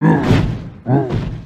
嗯嗯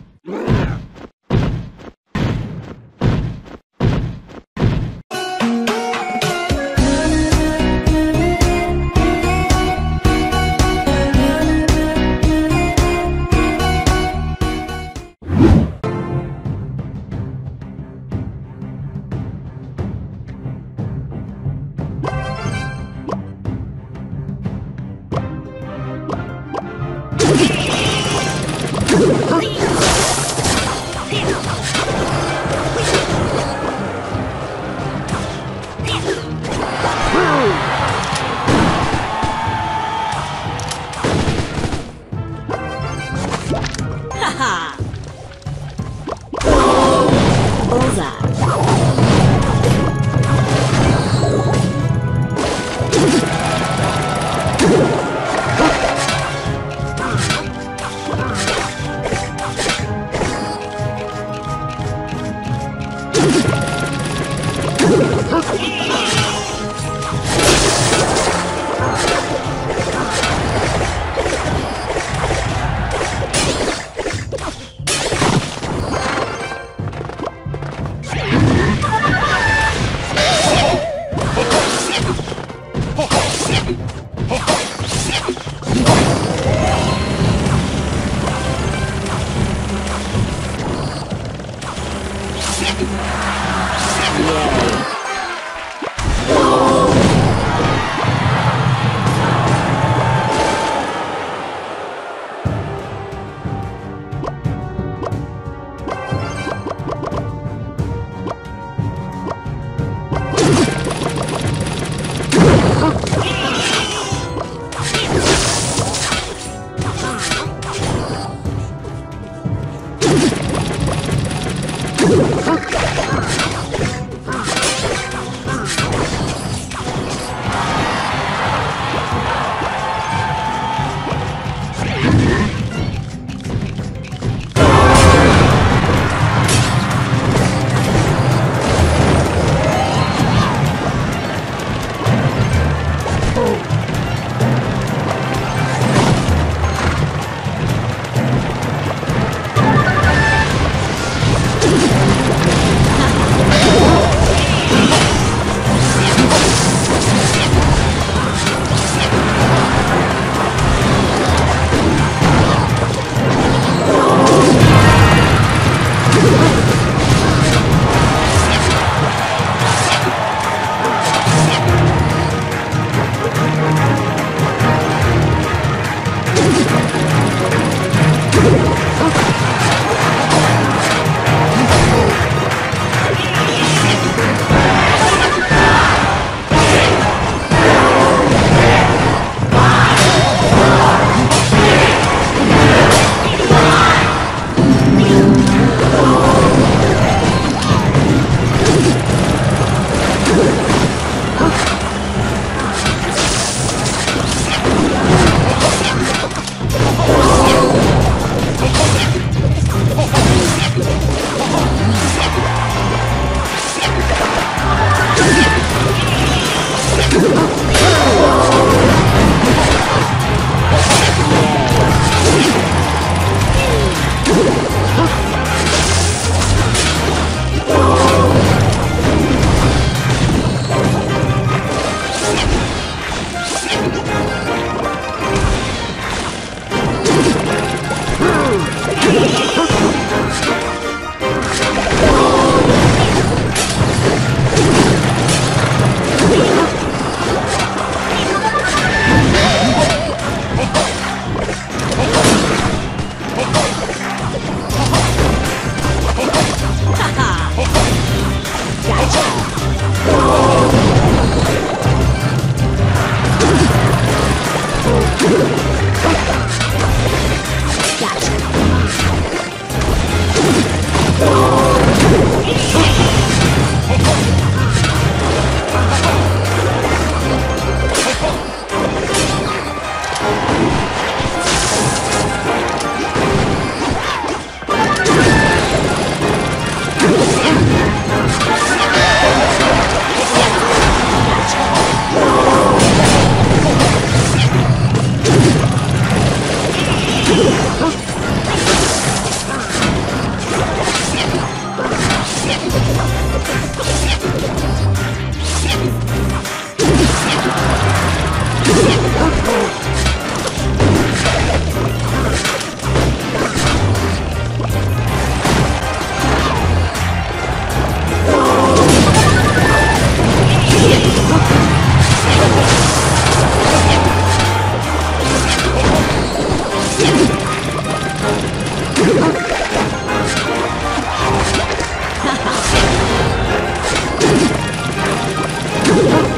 Shoot!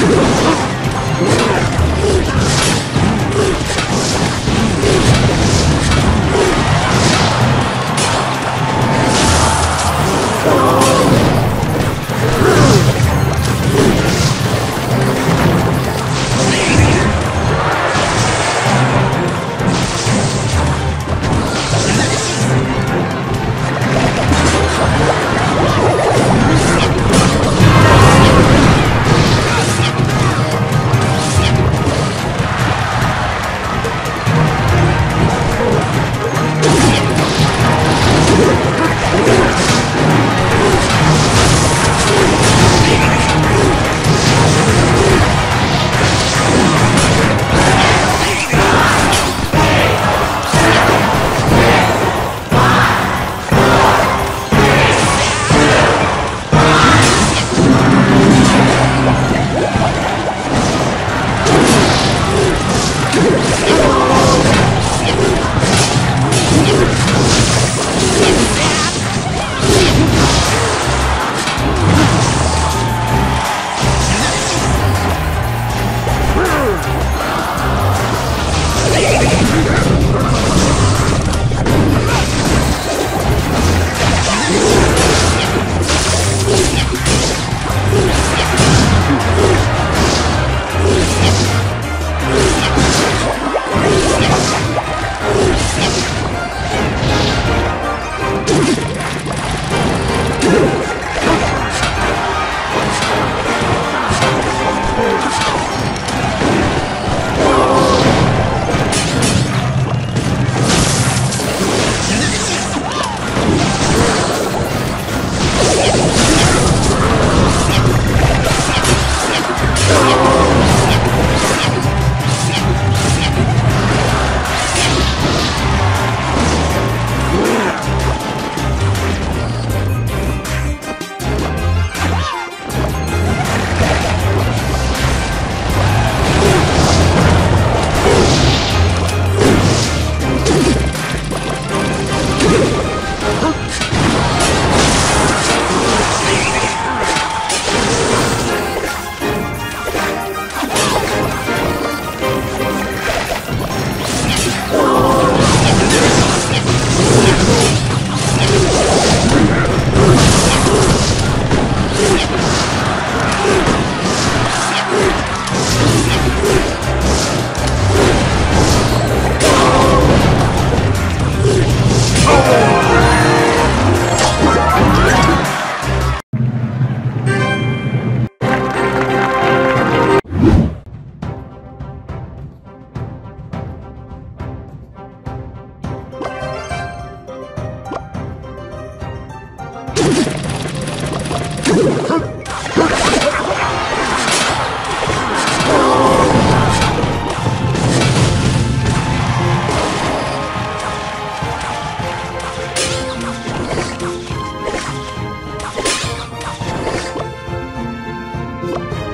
うわ! Bye.